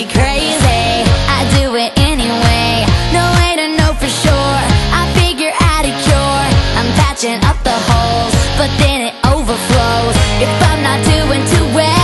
be crazy. I do it anyway. No way to know for sure. I figure out a cure. I'm patching up the holes But then it overflows. If I'm not doing too well